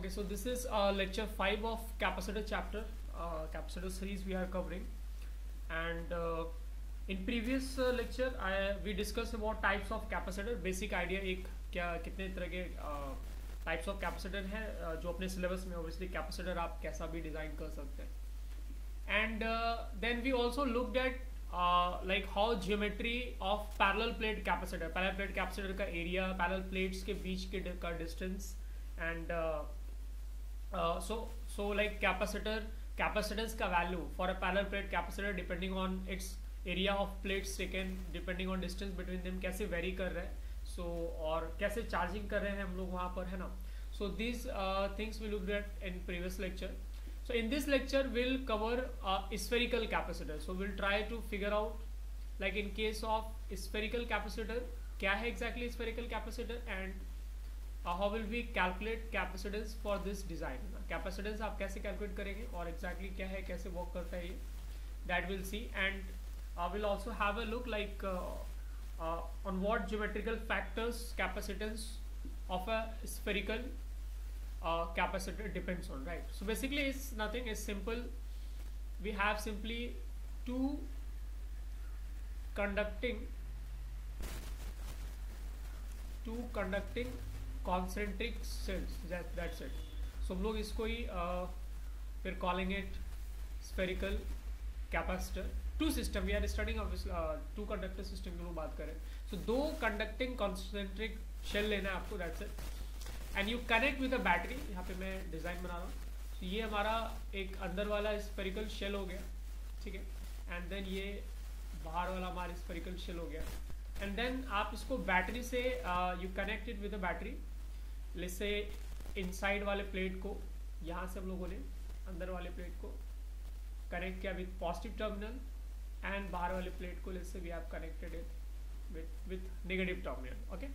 Okay, so this is uh, lecture 5 of capacitor chapter, uh, capacitor series we are covering. And uh, in previous uh, lecture, I, we discussed about types of capacitor, basic idea एक क्या कितने तरह के types of capacitor हैं uh, जो अपने syllabus में obviously capacitor आप कैसा भी डिज़ाइन कर सकते हैं and then we also looked at like how geometry of parallel plate capacitor parallel plate capacitor का एरिया पैरेलल प्लेट्स के बीच के का distance and so so like capacitor capacitance का value for a parallel plate capacitor depending on its area of plates taken depending on distance between them कैसे vary कर रहे हैं? सो so, और कैसे चार्जिंग कर रहे हैं हम लोग वहाँ पर है ना? So this things we look at in previous lecture in this lecture we'll cover uh, spherical capacitor. So we'll try to figure out like in case of spherical capacitor क्या है exactly spherical capacitor and uh, how will we calculate capacitance for this design capacitance आप कैसे calculate करेंगे और exactly क्या है कैसे work करता है ये and uh, we'll also have a look like uh, uh, on what geometrical factors capacitance of a spherical uh, capacitor depends on right so basically it's nothing it's simple we have simply two conducting two conducting concentric shells that's set so हम लोग इसको ही फिर calling it spherical capacitor two system we are studying two conductor system की हम बात करें सो दो कंडक्टिंग कॉन्सेंट्रिक शेल लेना है आपको that's set and you connect with a battery यहाँ पे मैं डिज़ाइन बना रहा हूँ। So, ये हमारा एक अंदर वाला स्पेरिकल शेल हो गया ठीक है? एंड देन ये बाहर वाला हमारा स्पेरिकल शेल हो गया। एंड देन आप इसको बैटरी से you connected with a battery जैसे इनसाइड वाले प्लेट को, यहाँ से हम लोगों ने अंदर वाले प्लेट को कनेक्ट किया विथ पॉजिटिव टर्मिनल एंड बाहर वाले प्लेट को जैसे we have connected it with negative terminal okay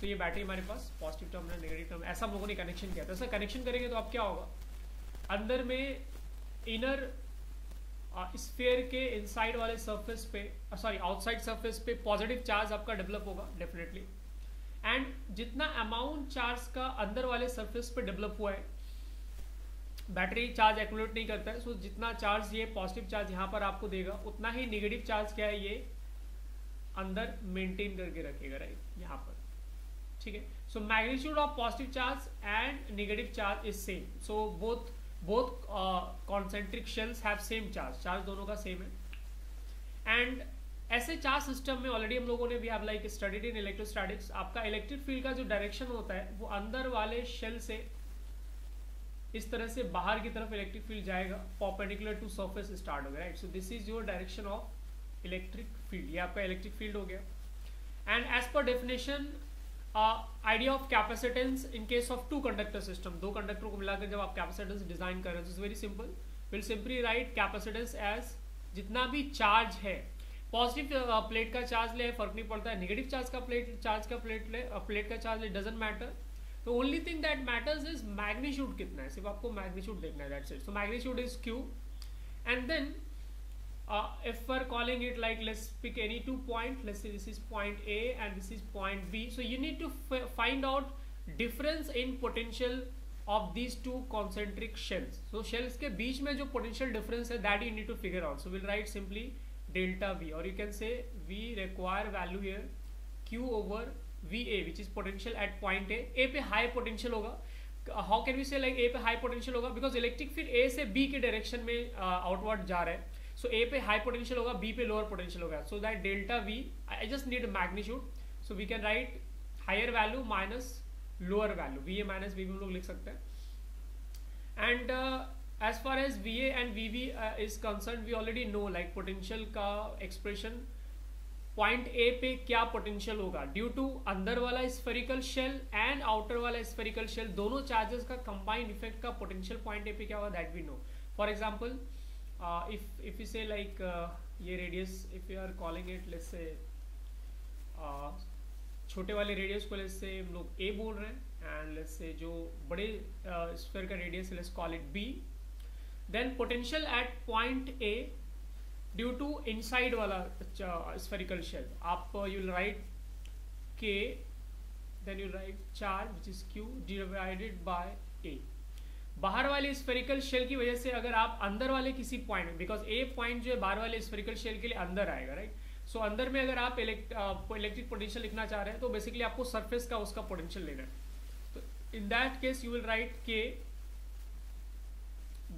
तो ये बैटरी हमारे पास पॉजिटिव टर्मिनल नेगेटिव टर्मिनल ऐसा हम लोगों ने कनेक्शन किया था। ऐसा कनेक्शन करेंगे तो अब क्या होगा? अंदर में इनर स्फेयर के इनसाइड वाले सरफेस पे सॉरी आउटसाइड सरफेस पे पॉजिटिव चार्ज आपका डेवलप होगा डेफिनेटली एंड जितना अमाउंट चार्ज का अंदर वाले सरफेस पे डेवलप हुआ है बैटरी चार्ज एक्यूमुलेट नहीं करता है सो so जितना चार्ज ये पॉजिटिव चार्ज यहाँ पर आपको देगा, उतना ही निगेटिव चार्ज क्या है ये अंदर मेंटेन करके रखेगा राइट यहाँ पर। ठीक है? So magnitude of positive charge and negative charge is same so both both concentric have same charge charge दोनों का सेम है। एंड ऐसे चार सिस्टम में ऑलरेडी हम लोगों ने भी आप लाइक स्टडीड इन इलेक्ट्रोस्टैटिक्स आपका इलेक्ट्रिक फ़ील्ड का जो डायरेक्शन होता है, वो अंदर वाले शेल से इस तरह से बाहर की तरफ़ इलेक्ट्रिक फ़ील्ड जाएगा परपेंडिकुलर टू सरफेस स्टार्ट हो गया right so this is your direction of electric field ये आपका इलेक्ट्रिक फ़ील्ड हो गया। And as per definition idea of capacitance in case of two conductor system दो कंडक्टर को मिलाकर जब आप कैपेसिटेंस डिज़ाइन कर रहे हैं very simple we'll simply write capacitance as जितना भी चार्ज है पॉजिटिव प्लेट का चार्ज ले, फ़र्क नहीं पड़ता है। नेगेटिव चार्ज का प्लेट चार्ज का प्लेट ले प्लेट का चार्ज ले डजेंट मैटर तो only thing that matters is magnitude कितना है। सिर्फ़ आपको मैग्नीट्यूड देखना है that so magnitude is Q and then if are calling it like let's pick any two point let's this is point A and this is point B so you need to find out difference in potential of these two concentric shells so shells के बीच में जो potential difference है that you need to figure out so we'll write simply delta V or you can say we require value here Q over VA which is potential at point A A पे high potential होगा how can we say like A पे high potential होगा because electric field A से B के direction में uh, outward जा रहा है सो ए पे हाई पोटेंशियल होगा बी पे लोअर पोटेंशियल होगा so that delta V I just need magnitude so we can write higher value minus lower value V A minus V हम लोग लिख सकते हैं and as far as V A and V V is concern we already know like potential का expression point A पे क्या potential होगा? Due to अंदर वाला स्फेरिकल शेल एंड आउटर वाला स्फेरिकल शेल दोनों चार्जेस का कंबाइंड इफ़ेक्ट का पोटेंशियल पॉइंट ए पे क्या होगा? That we know for example if if say like uh, ये if you are calling it let's say uh, छोटे वाले रेडियस को let's say हम लोग a बोल रहे हैं एंड let's से जो बड़े स्फीयर का radius let's call it b then potential at point a due to inside वाला spherical shell. आप will write k then you write charge which is q divided by A बाहर वाले spherical shell की वजह से अगर आप अंदर वाले किसी पॉइंट बिकॉज़ ए पॉइंट जो है बाहर वाले स्फेरिकल शेल के लिए अंदर आएगा राइट right? सो so, अंदर में अगर आप इलेक्ट्रिक पोटेंशियल लिखना चाह रहे हैं तो बेसिकली आपको सरफेस का उसका पोटेंशियल लेना है. तो in that case you will write k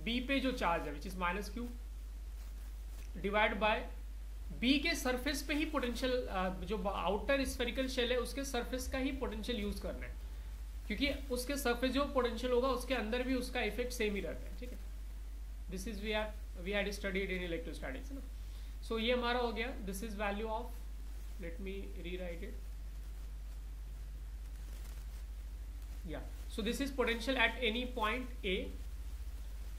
B पे जो चार्ज है which is minus q divide by B के सरफेस पे ही पोटेंशियल जो आउटर स्फेरिकल शेल है, उसके सरफेस का ही पोटेंशियल यूज़ करना है। क्योंकि उसके सरफेस जो पोटेंशियल होगा, उसके अंदर भी उसका इफ़ेक्ट सेम ही रहता है, ठीक है? This is we are we had studied in electrostatics ना? सो ये हमारा हो गया। This is value of let me rewrite it yeah so this is potential at any point A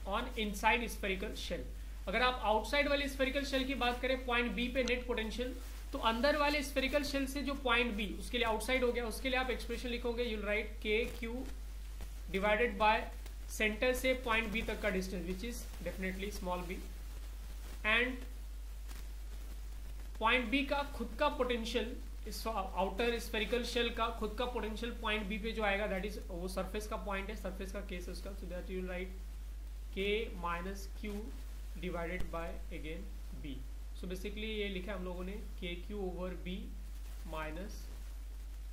on inside spherical shell अगर आप outside वाले spherical shell की बात करें पॉइंट बी पे नेट पोटेंशियल तो अंदर वाले स्फेरिकल शेल से जो पॉइंट बी उसके लिए आउटसाइड हो गया, उसके लिए आप एक्सप्रेशन लिखोगे you'll write k q divided by centre से पॉइंट बी तक का distance which is definitely small b and point B का खुद का पोटेंशियल इस आउटर स्पेरिकल शेल का खुद का पोटेंशियल पॉइंट बी पे जो आएगा दैट इज़ वो सरफेस का पॉइंट है सरफेस का केस है उसका so that you write k minus q divided by again B so basically ये लिखा हम लोगों ने k q over B minus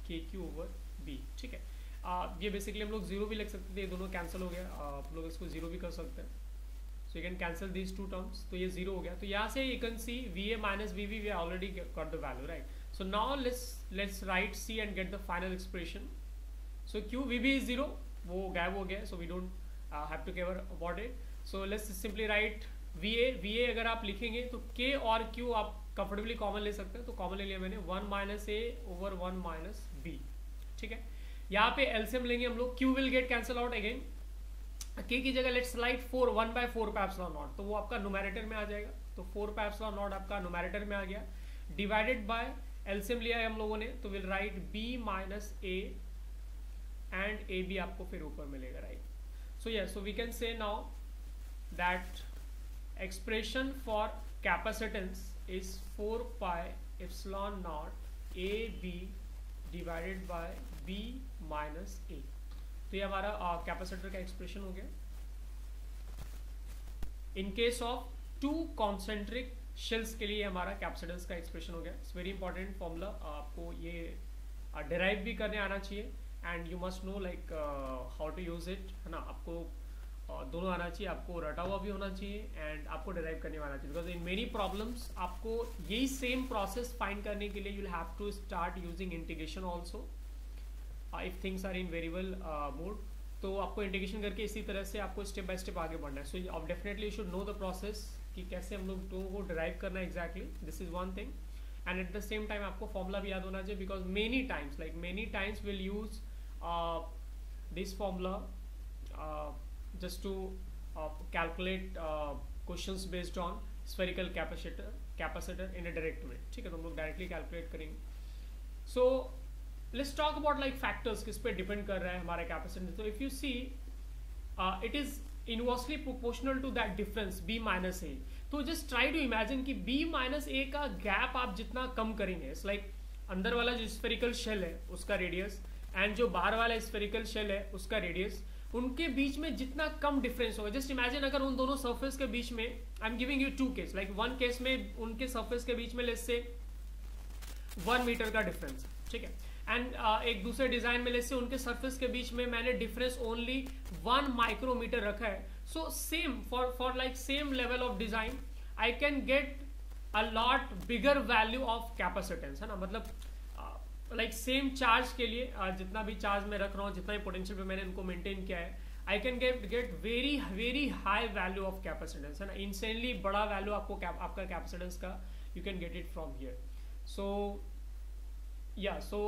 k q over B ठीक है? आ, ये बेसिकली हम लोग ज़ीरो भी लिख सकते थे ये दोनों कैंसिल हो गया। आप लोग इसको ज़ीरो भी कर सकते हैं। So you can cancel these two terms तो ये ज़ीरो हो गया। तो यहाँ से you can see V A minus V V V already got the value right so now let's let's write see and get the final expression so Q V V is zero वो गायब हो गया so we don't have care about so let's simply write V A V A अगर आप लिखेंगे तो के और क्यू आप कंफर्टेबली कॉमन ले सकते हैं। तो कॉमन ले लिया मैंने। One minus a over one minus b ठीक है? यहाँ पे एल्सियम लेंगे हम लोग। Q will get cancel out again K की जगह let's write four one by four pi epsilon naught तो वो आपका नुमेरेटर में आ जाएगा। तो फोर पैप्सलॉन नॉट आपका नुमेरेटर में आ गया। डिवाइडेड बाय एल्सियम लिया है हम लोगों ने। तो will write B minus A and A B आपको फिर ऊपर मिलेगा। Right so yes so we can say now that expression for capacitance is 4 pi epsilon naught a b divided by b minus a. तो ये हमारा capacitor का expression हो गया। In case of two concentric shells के लिए हमारा capacitance का एक्सप्रेशन हो गया। इट्स वेरी इंपॉर्टेंट फॉर्मूला आपको ये डिराइव भी करने आना चाहिए। And you must know like how to use it है ना? आपको और दोनों आना चाहिए. आपको रटा हुआ भी होना चाहिए एंड आपको डिराइव करने वाला चाहिए. बिकॉज़ इन मेनी प्रॉब्लम्स आपको यही सेम प्रोसेस फाइंड करने के लिए you have to start using integration also if things are in variable mode तो आपको इंटीग्रेशन करके इसी तरह से आपको स्टेप बाय स्टेप आगे बढ़ना है. सो आप definitely should know the process कि कैसे हम लोग को डिराइव करना है exactly this is one thing and at the same time आपको फॉर्मूला भी याद होना चाहिए because many times like many times will use this formula just to uh, calculate uh, questions based on spherical capacitor capacitor in a direct way. ठीक है तो हम लोग डायरेक्टली कैलकुलेट करेंगे। So let's talk about like factors किस पे depend कर रहा है हमारा कैपेसिटर तो if you see it is inversely proportional to that difference B minus A तो जस्ट ट्राई टू इमेजिन कि बी माइनस ए का गैप आप जितना कम करेंगे इट्स लाइक अंदर वाला जो स्पेरिकल शेल है उसका रेडियस एंड जो बाहर वाला स्पेरिकल शेल है उसका रेडियस उनके बीच में जितना कम डिफरेंस होगा जस्ट इमेजिन अगर उन दोनों सर्फेस के बीच में I am giving you two case like one case में उनके सर्फेस के बीच में लेस से वन मीटर का डिफरेंस ठीक है? एंड uh, एक दूसरे डिज़ाइन में लेस से उनके सर्फेस के बीच में मैंने डिफरेंस ओनली वन माइक्रोमीटर रखा है। So same for for like same level of design I can get a lot bigger value of capacitance है ना? मतलब लाइक सेम चार्ज के लिए uh, जितना भी चार्ज मैं रख रहा हूँ जितना भी पोटेंशियल पे मैंने इनको मेंटेन किया है I can get get very very high value of capacitance है ना? इंसेंटली बड़ा वैल्यू आपको आपका कैपेसिटेंस का you can get it from here so yeah so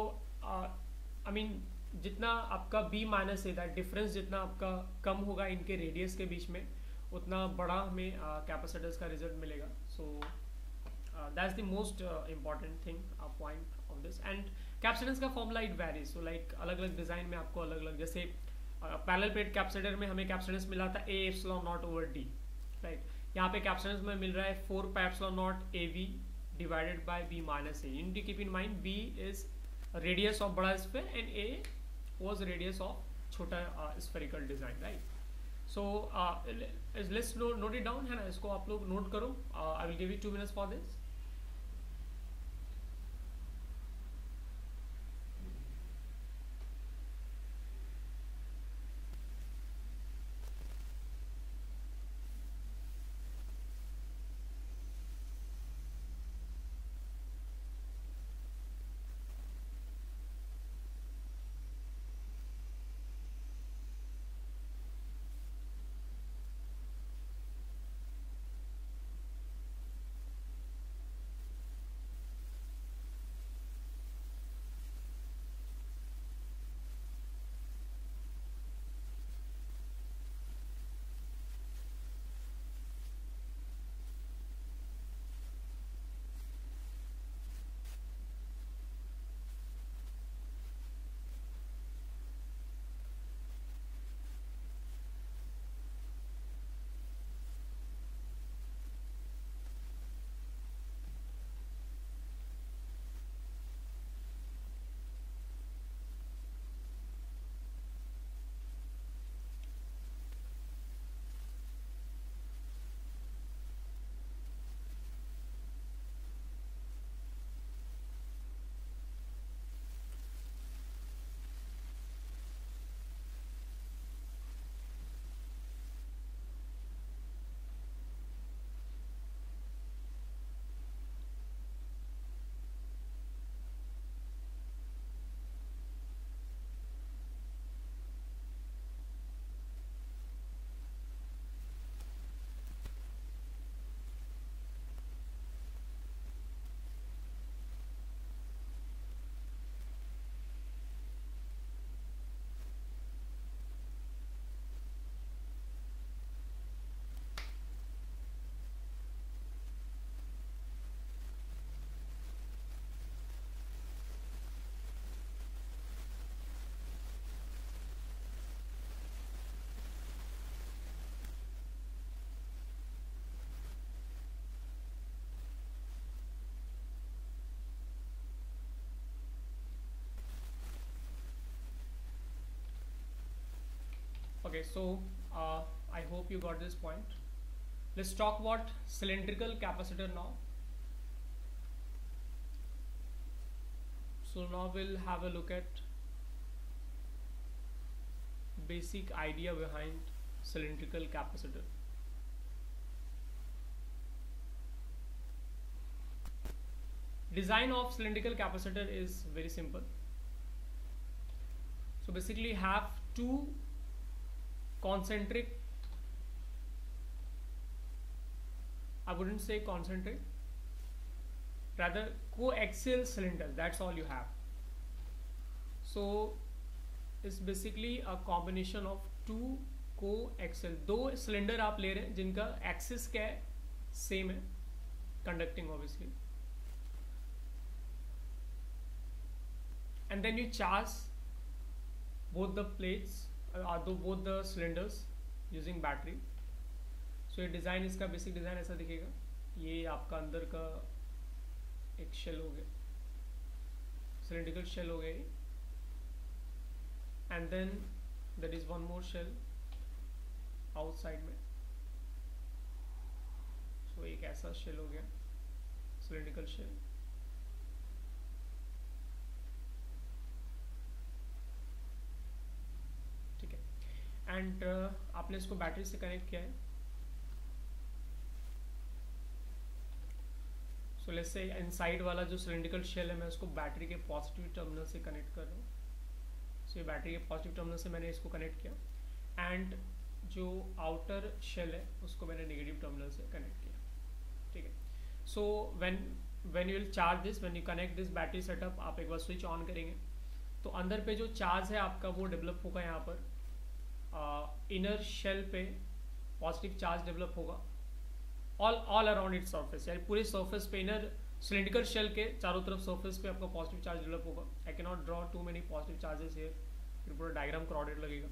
I mean जितना आपका बी माइनस है दैट डिफरेंस जितना आपका कम होगा इनके रेडियस के बीच में उतना बड़ा हमें कैपेसिटेंस uh, का रिज़ल्ट मिलेगा. So that's the most important thing point of this and capacitance का formula it varies so like अलग अलग डिज़ाइन में आपको अलग अलग जैसे पैरल प्लेट कैप्सिडर में हमें कैप्सिडेंस मिला था A epsilon naught over D right यहाँ पे कैप्सिडेंस में मिल रहा है four pi epsilon naught A V divided by B minus A in keep in mind B is radius of बड़ा sphere and A was radius of छोटा spherical design right so let's note it down है ना? इसको आप लोग note करो। I will give you two minutes for this okay so uh, I hope you got this point. Let's talk about cylindrical capacitor now. So now we'll have a look at basic idea behind cylindrical capacitor. Design of cylindrical capacitor is very simple. So basically have two concentric I wouldn't say concentric rather coaxial cylinder that's all you have so it's basically a combination of two coaxial दो cylinder आप ले रहे हैं, जिनका access क्या है? Same है. Conducting obviously and then you charge both the plates are the both the cylinders using battery. So ये डिज़ाइन इसका बेसिक डिज़ाइन ऐसा दिखेगा। ये आपका अंदर का एक शेल हो गया। सिलेंड्रिकल शेल हो गया and then there is one more shell outside में। So, एक ऐसा शेल हो गया। सिलेंड्रिकल शेल एंड uh, आपने इसको बैटरी से कनेक्ट किया है। सो लेट्स से इनसाइड वाला जो सिलेंड्रिकल शेल है मैं उसको बैटरी के पॉजिटिव टर्मिनल से कनेक्ट कर रहा हूँ। सो ये बैटरी के पॉजिटिव टर्मिनल से मैंने इसको कनेक्ट किया। एंड जो आउटर शेल है उसको मैंने नेगेटिव टर्मिनल से कनेक्ट किया। ठीक है? So when when you will charge this when you connect this battery setup आप एक बार स्विच ऑन करेंगे। तो अंदर पे जो चार्ज है आपका वो डेवलप होगा यहाँ पर। इनर शेल पे पॉजिटिव चार्ज डेवलप होगा। All all around it surface यानी पूरे सर्फेस पे इनर सिलेंड्रिकल शेल के चारों तरफ़ सर्फेस पे आपका पॉजिटिव चार्ज डेवलप होगा। I can not draw too many positive charges here फिर पूरा डायग्राम क्रॉडेड लगेगा।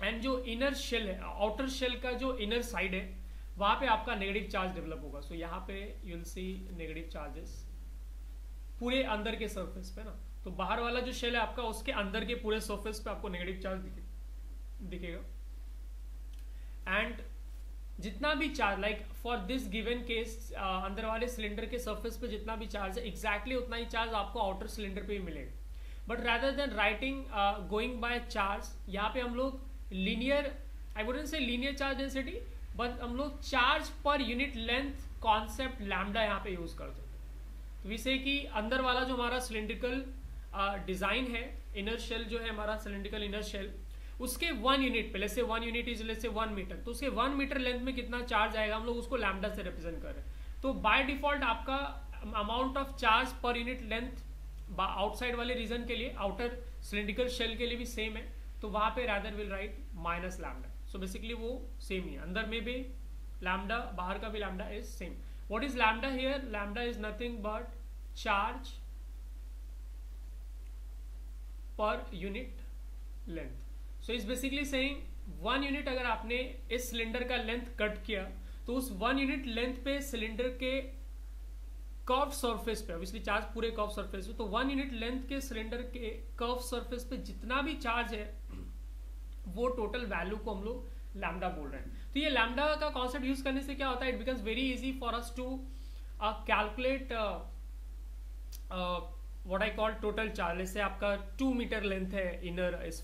एंड जो इनर शेल है आउटर शेल का जो इनर साइड है वहाँ पे आपका नेगेटिव चार्ज डेवलप होगा। सो so, यहाँ पे you will see negative charges पूरे अंदर के सर्फेस पे ना। तो बाहर वाला जो शेल है आपका उसके अंदर के पूरे सरफेस पे आपको नेगेटिव चार्ज दिखे, दिखेगा। एंड जितना भी charge like for this given case अंदर वाले सिलेंडर के सरफेस पे जितना भी चार्ज है एग्जैक्टली exactly उतना ही चार्ज आपको आउटर सिलेंडर पे भी मिलेगा। But rather than writing going by charge यहाँ पे हम लोग linear I wouldn't say linear charge density but हम लोग charge per unit length concept lambda यहाँ पे यूज़ करते हैं। तो विसे कि अंदर वाला जो हमारा सिलेंड्रिकल डिज़ाइन है इनर शेल जो है हमारा सिलेंड्रिकल इनर शेल उसके वन यूनिट पे let's say one unit is let's say one metre तो उसके वन मीटर लेंथ में कितना चार्ज आएगा, हम लोग उसको लैमडा से रिप्रेजेंट कर रहे हैं। तो बाय डिफ़ॉल्ट आपका amount of charge per unit length outside वाले रीजन के लिए आउटर सिलेंड्रिकल शेल के लिए भी सेम है तो वहाँ पे rather will write minus lambda so basically वो सेम ही है। अंदर में भी लैमडा बाहर का भी lambda is same what is lambda here lambda is nothing but charge per unit length so is basically saying one unit अगर आपने इस सिलेंडर का लेंथ कट किया तो उस वन यूनिट लेंथ पे सिलेंडर के कर्व सरफेस पे ऑब्वियसली चार्ज पूरे कर्व सरफेस पे तो वन यूनिट लेंथ के सिलेंडर के कर्व सरफेस पे जितना भी चार्ज है, वो टोटल वैल्यू को हम लोग लैमडा बोल रहे हैं। तो ये लैमडा का कॉन्सेप्ट यूज़ करने से क्या होता है? It becomes very easy for us to calculate what I call total charge जैसे आपका टू मीटर लेंथ है इनर इस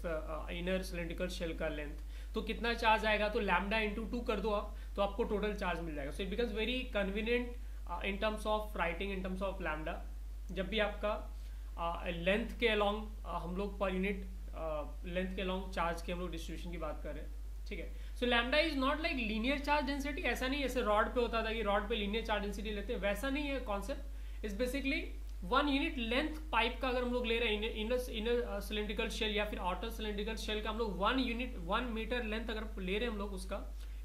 इनर सिलेंड्रिकल शेल का लेंथ तो कितना चार्ज आएगा? तो लैमडा इंटू टू कर दो आप तो आपको टोटल चार्ज मिल जाएगा। So it becomes very convenient in terms of writing in terms of lambda जब भी आपका लेंथ uh, के अलॉन्ग uh, हम लोग पर यूनिट लेंथ के अलॉन्ग चार्ज के हम लोग डिस्ट्रीब्यूशन की बात कर रहे हैं। ठीक है? So lambda is not like linear charge density ऐसा नहीं जैसे रॉड पे होता था कि रॉड पे लीनियर चार्ज डेंसिटी लेते हैं वैसा नहीं है concept is basically one unit length pipe का अगर हम लोग ले रहे हैं इनर इनर सिलेंड्रिकल शेल या फिर आउटर सिलेंड्रिकल शेल का हम लोग one unit one metre length अगर ले रहे हैं हम लोग उसका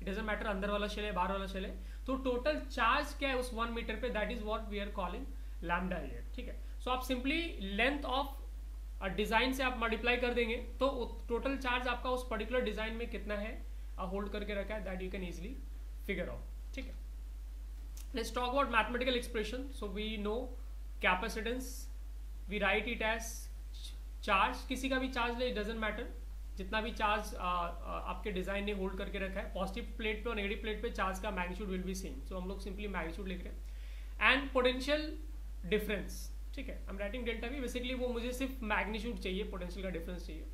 इट डजेंट मैटर अंदर वाला शेल है बाहर वाला शेल है तो टोटल चार्ज क्या है उस वन मीटर पे? That is what we are calling lambda here ठीक है? सो so, आप सिंपली लेंथ ऑफ़ डिज़ाइन से आप मल्टीप्लाई कर देंगे तो टोटल चार्ज आपका उस पर्टिकुलर डिज़ाइन में कितना है? होल्ड करके रखा है that you can easily figure out ठीक है? Let's talk about mathematical expression so we know capacitance we write it as charge किसी का भी चार्ज ले डजेंट मैटर जितना भी चार्ज आ, आ, आपके डिज़ाइन ने होल्ड करके रखा है पॉजिटिव प्लेट पे और नेगेटिव प्लेट पे चार्ज का magnitude will be same so हम लोग सिंपली मैग्नीट्यूड लिख रहे हैं. एंड पोटेंशियल डिफरेंस ठीक है? एम राइटिंग डेल्टा भी बेसिकली वो मुझे सिर्फ़ मैग्नीट्यूड चाहिए पोटेंशियल का डिफरेंस चाहिए.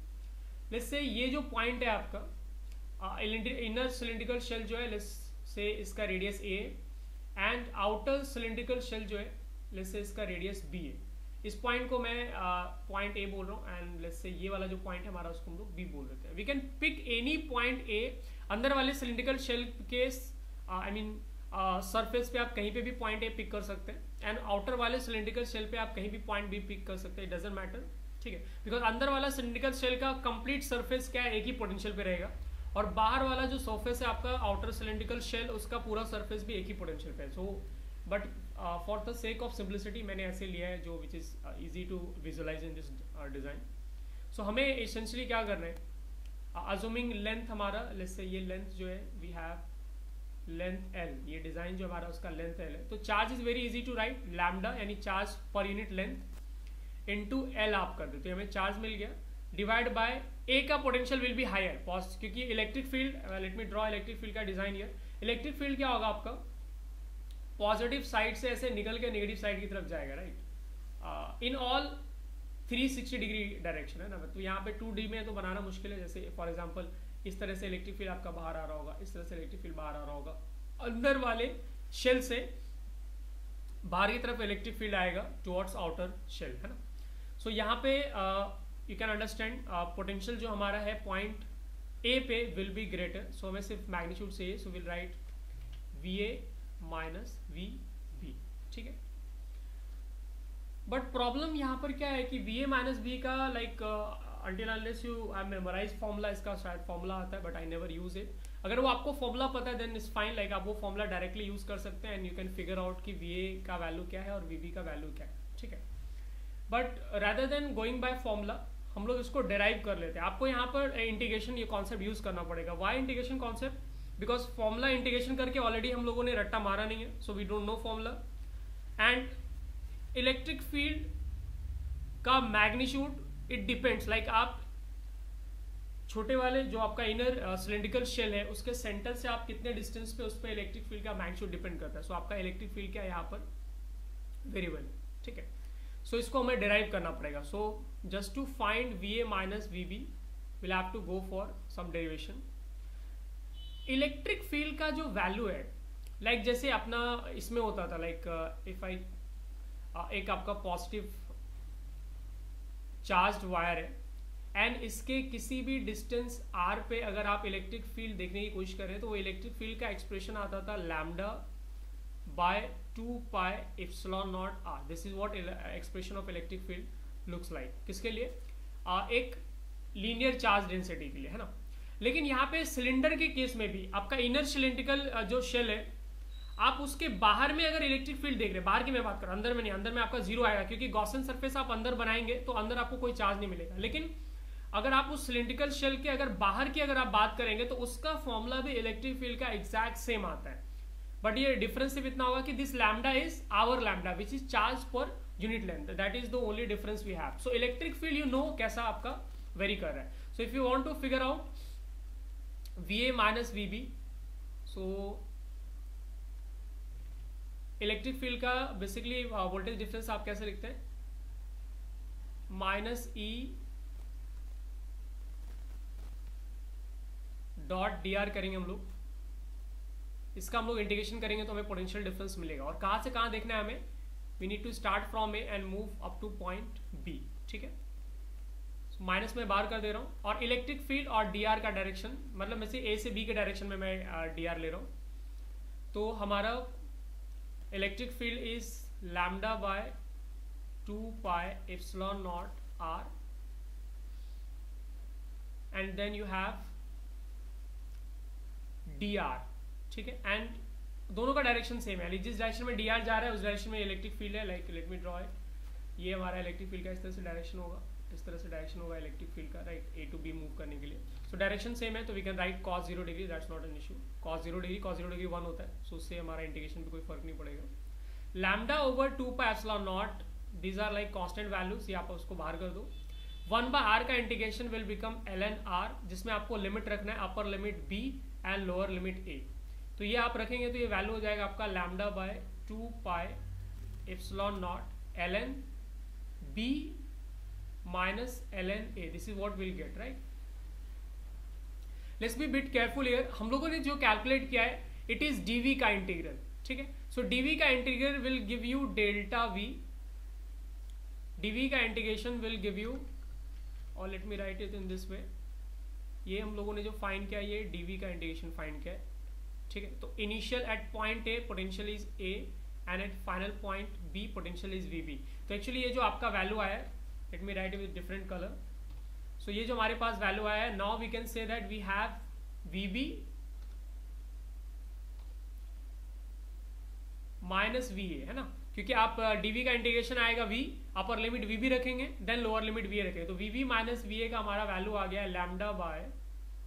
लेट्स से ये जो पॉइंट है आपका इनर सिलेंड्रिकल शेल जो है लेट्स से इसका radius A and outer cylindrical shell जो है लेट्स से इसका रेडियस बी है। इस पॉइंट को मैं पॉइंट ए बोल रहा हूँ एंड लेट्स से ये वाला जो पॉइंट है हमारा, उसको हम लोग बी बोल देते हैं। We can pick any point A अंदर वाले सिलेंड्रिकल शेल के आई मीन सरफेस पे आप कहीं पे भी पॉइंट ए पिक कर सकते हैं एंड आउटर वाले सिलेंड्रिकल शेल पे आप कहीं भी पॉइंट बी पिक कर सकते हैं इट डजेंट मैटर ठीक है? बिकॉज़ अंदर वाला सिलेंड्रिकल शेल का कंप्लीट सरफेस क्या है, एक ही पोटेंशियल पे रहेगा। और बाहर वाला जो सरफेस है आपका आउटर सिलेंड्रिकल शेल उसका पूरा सरफेस भी एक ही पोटेंशियल पे है। So but for the sake of simplicity मैंने ऐसे लिया है जो which is easy to visualise in this design so हमें एसेंशली क्या करना है? अजूमिंग uh, लेंथ हमारा से ये लेंथ जो है वी हैव लेंथ एल ये डिज़ाइन जो हमारा उसका लेंथ एल है. तो charge is very easy to write lambda यानी charge per unit length into L आप कर देते हमें चार्ज मिल गया. डिवाइड बाय ए का potential will be higher pause क्योंकि electric field let me draw electric field का डिज़ाइन ईयर इलेक्ट्रिक फ़ील्ड क्या होगा आपका? पॉजिटिव साइड से ऐसे निकल के नेगेटिव साइड की तरफ़ जाएगा right in all 360 degree direction है ना तो यहाँ पे 2D में तो बनाना मुश्किल है जैसे फॉर एग्जांपल इस तरह से इलेक्ट्रिक फ़ील्ड आपका बाहर आ रहा होगा इस तरह से इलेक्ट्रिक फ़ील्ड बाहर आ रहा होगा अंदर वाले शेल से बाहर की तरफ़ इलेक्ट्रिक फ़ील्ड आएगा टुवर्ड्स आउटर शेल है ना? सो so, यहाँ पे यू कैन अंडरस्टैंड पोटेंशियल जो हमारा है पॉइंट ए पे विल बी ग्रेटर सो हमें सिर्फ़ मैग्नीट्यूड से so will write V A minus V B, ठीक है? बट प्रॉब्लम यहाँ पर क्या है कि वी ए माइनस बी का like until unless you I memorise formula इसका शायद फॉर्मूला आता है but I never use it अगर वो आपको फॉर्मूला पता है देन इज़ फाइन लाइक आप वो फॉर्मूला डायरेक्टली यूज़ कर सकते हैं and you can figure out कि वी ए का वैल्यू क्या है और वी बी का वैल्यू क्या है, ठीक है? But rather than going by formula हम लोग इसको डिराइव कर लेते हैं। आपको यहाँ पर इंटीग्रेशन ये कॉन्सेप्ट यूज़ करना पड़ेगा। Why integration concept because formula integration करके ऑलरेडी हम लोगों ने रट्टा मारा नहीं है so we don't know formula and electric field का मैग्नीट्यूड इट डिपेंड्स लाइक आप छोटे वाले जो आपका इनर सिलेंड्रिकल शेल है उसके सेंटर से आप कितने डिस्टेंस पे उस पर इलेक्ट्रिक फ़ील्ड का मैग्नीट्यूड डिपेंड करता है. सो so, आपका इलेक्ट्रिक फ़ील्ड क्या है यहाँ पर? वेरिएबल ठीक है? सो so, इसको हमें डिराइव करना पड़ेगा. So just to find V A minus V B will have to go for some derivation electric field का जो वैल्यू है लाइक जैसे अपना इसमें होता था लाइक इफ़ आई एक आपका पॉजिटिव चार्ज वायर है एंड इसके किसी भी डिस्टेंस आर पे अगर आप इलेक्ट्रिक फ़ील्ड देखने की कोशिश करें तो वो इलेक्ट्रिक फ़ील्ड का एक्सप्रेशन आता था lambda by two pi epsilon naught R this is what expression of electric field looks like किसके लिए? Uh, एक लीनियर चार्ज डेंसिटी के लिए है ना? लेकिन यहाँ पे सिलेंडर के केस में भी आपका इनर सिलेंड्रिकल जो शेल है, आप उसके बाहर में अगर इलेक्ट्रिक फ़ील्ड देख रहे हैं, बाहर की मैं बात कर अंदर में नहीं, अंदर में आपका ज़ीरो आएगा, क्योंकि गॉसन सरफेस आप अंदर बनाएँगे तो अंदर आपको कोई चार्ज नहीं मिलेगा। लेकिन अगर आप उस सिलेंड्रिकल शेल के, अगर बाहर की अगर आप बात करेंगे तो उसका फॉर्मूला भी इलेक्ट्रिक फ़ील्ड का एग्जैक्ट सेम आता है। बट ये डिफरेंस सिर्फ़ इतना होगा कि this lambda is our lambda which is charge per unit length that is the only difference we have so electric field you know कैसा आपका वेरी कर रहा है। So if you want to figure out minus V B so electric field का basically voltage difference आप कैसे लिखते हैं? Minus E dot D R करेंगे हम लोग। इसका हम लोग इंटीग्रेशन करेंगे तो हमें पोटेंशियल डिफरेंस मिलेगा। और कहाँ से कहाँ देखना है हमें? We need to start from A and move up to point B ठीक है? माइनस में बाहर कर दे रहा हूँ और इलेक्ट्रिक फ़ील्ड और डी आर का डायरेक्शन मतलब मैं से ए से बी के डायरेक्शन में मैं डी आर ले रहा हूँ। तो हमारा electric field is lambda by two pi epsilon naught R and then you have D R ठीक है? एंड दोनों का डायरेक्शन सेम है। जिस डायरेक्शन में आर जा रहा है, उस डायरेक्शन में इलेक्ट्रिक फ़ील्ड है। लाइक लेट मी ड्रॉ ये हमारा इलेक्ट्रिक फ़ील्ड का इस तरह से डायरेक्शन होगा। इस तरह से डायरेक्शन होगा इलेक्ट्रिक फ़ील्ड का right A to B move करने के लिए। सो डायरेक्शन सेम है तो we can write cos zero degree that's not an issue cos zero degree cos zero degree one होता है सो so उससे हमारा इंटीग्रेशन पे कोई फ़र्क नहीं पड़ेगा। Lambda over two pi epsilon naught these R like constant values ये आप उसको बाहर कर दो। वन बाय आर का integration will become L N R जिसमें आपको लिमिट रखना है upper limit B and lower limit A तो ये आप रखेंगे तो ये वैल्यू हो जाएगा आपका lambda by two pi epsilon naught L N B L N A this is what will get right let's be bit careful here हम लोगों ने जो कैलकुलेट किया है इट इज़ डीवी का इंटीग्रल ठीक है? सो डीवी का integral will give you delta V DV का इंटीग्रेशन विल गिव यू और let me write it in this way ये हम लोगों ने जो फाइंड किया, ये डीवी का इंटीग्रेशन फाइंड किया है, ठीक है? तो initial at point A potential is A and at final point B potential is V B तो एक्चुअली ये जो आपका वैल्यू आया है let me write with different colour so ये जो हमारे पास वैल्यू आया है now we can say that we have V B minus V A है ना? क्योंकि आप डीवी uh, का इंटीग्रेशन आएगा V upper limit V B रखेंगे then lower limit V A रखेंगे। तो V B minus V A का हमारा वैल्यू आ गया है lambda by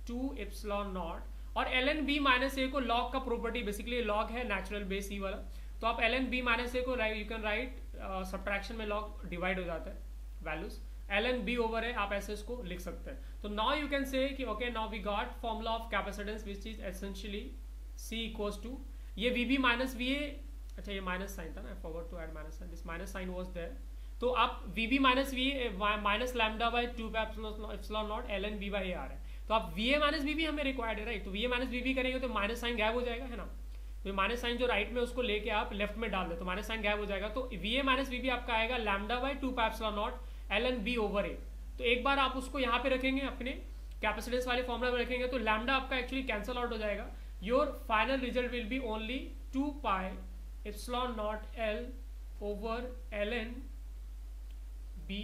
two epsilon naught और L N B minus A को लॉग का प्रॉपर्टी बेसिकली लॉग है नेचुरल बेस ई वाला। तो आप L N B minus A को यू कैन राइट सब्ट्रैक्शन में लॉग डिवाइड हो जाता है। Values L N B over है आप ऐसे इसको लिख सकते हैं। तो नाउ यू कैन से कि okay now we got formula of capacitance which is essentially C equals to ये V B minus V A अच्छा ये माइनस साइन था ना forward to add minus sign this minus sign was there तो आप V B minus V A minus lambda by two epsilon naught L N B by A R है। तो आप we A minus B भी हमें required है right तो we A minus B भी करेंगे तो माइनस साइन गैप हो जाएगा, है ना? तो माइनस साइन जो राइट में उसको लेके आप लेफ़्ट में डाल दे तो माइनस साइन गैप हो जाएगा। तो वी ए माइनस बी भी आपका आएगा lambda by two epsilon naught L N B over A तो एक बार आप उसको यहाँ पे रखेंगे अपने कैपेसिटेंस वाले फॉर्मुला में रखेंगे तो लैमडा आपका एक्चुअली कैंसल आउट हो जाएगा। Your final result will be only two pi epsilon naught L over L N B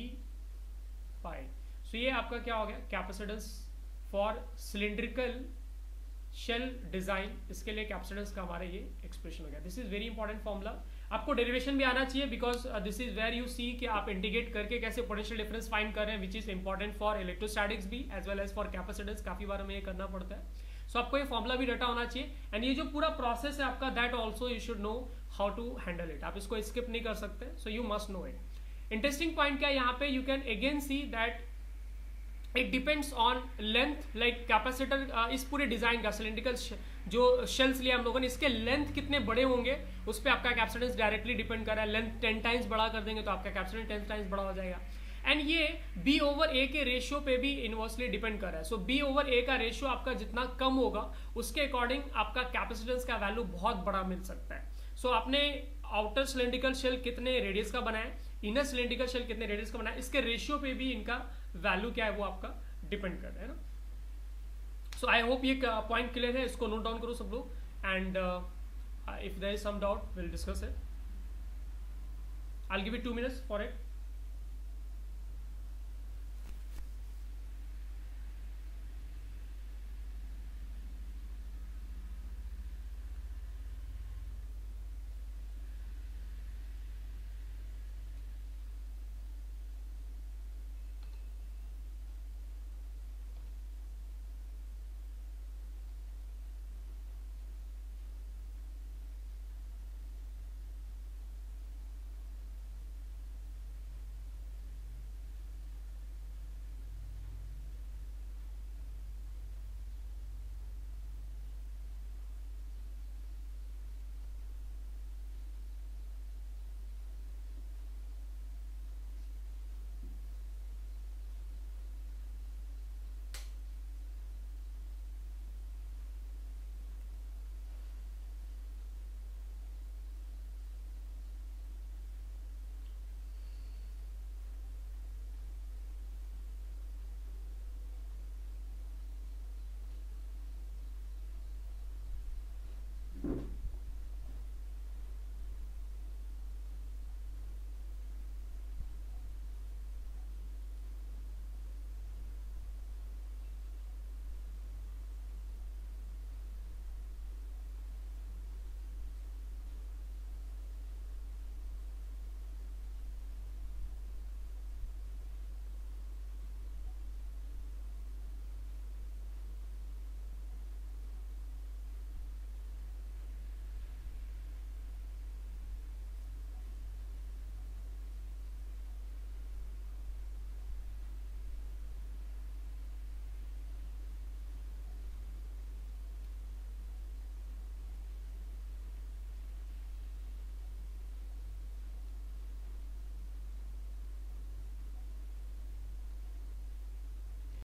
pi so ये आपका क्या हो गया? Capacitance for cylindrical shell design इसके लिए कैप्सिडेंस का हमारा ये एक्सप्रेशन हो गया। This is very important formula आपको डेरिवेशन भी आना चाहिए because this is where you see कि आप इंटीग्रेट करके कैसे पोटेंशियल डिफरेंस फाइंड कर रहे हैं which is important for electrostatics भी as well as for capacitance काफ़ी बार हमें ये करना पड़ता है। सो so, आपको ये फॉर्मुला भी डटा होना चाहिए। एंड ये जो पूरा प्रोसेस है आपका that also you should know how to handle it आप इसको स्किप नहीं कर सकते so you must know it interesting point क्या है यहाँ पे? You can again see that it depends on length like capacitor इस पूरे डिज़ाइन का सिलेंड्रिकल जो शेल्स लिया हम लोगों ने इसके लेंथ कितने बड़े होंगे उस पर आपका कैपेसिटेंस डायरेक्टली डिपेंड कर रहा है। लेंथ टेन टाइम्स बड़ा कर देंगे तो आपका कैपेसिटेंस टेन टाइम्स बड़ा हो जाएगा। एंड ये बी ओवर ए के रेशियो पे भी इनवर्सली डिपेंड कर रहा है। सो बी ओवर ए का रेशियो आपका जितना कम होगा उसके अकॉर्डिंग आपका कैपेसिटेंस का वैल्यू बहुत बड़ा मिल सकता है। सो so, आपने आउटर सिलेंड्रिकल शेल कितने रेडियस का बनाया इनर सिलेंड्रिकल शेल कितने रेडियस का बनाया इसके रेशियो पे भी इनका वैल्यू क्या है वो आपका डिपेंड कर रहा है ना? सो आई होप ये पॉइंट क्लियर है, इसको नोट डाउन करो सब लोग. And if there is some doubt will discuss it I give it two minutes for it